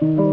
Mm-hmm.